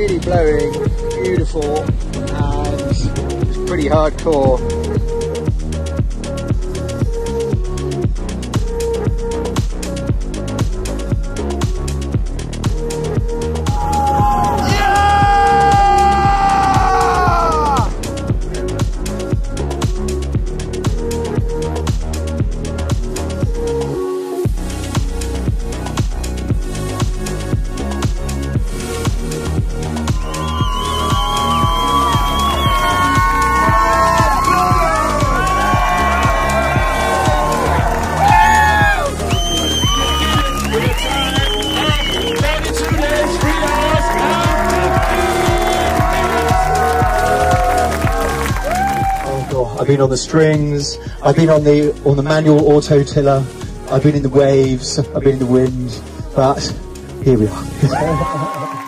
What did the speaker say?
really blowing, beautiful, and it's pretty hardcore. I've been on the strings, I've been on the on the manual auto tiller, I've been in the waves, I've been in the wind, but here we are.